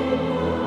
Música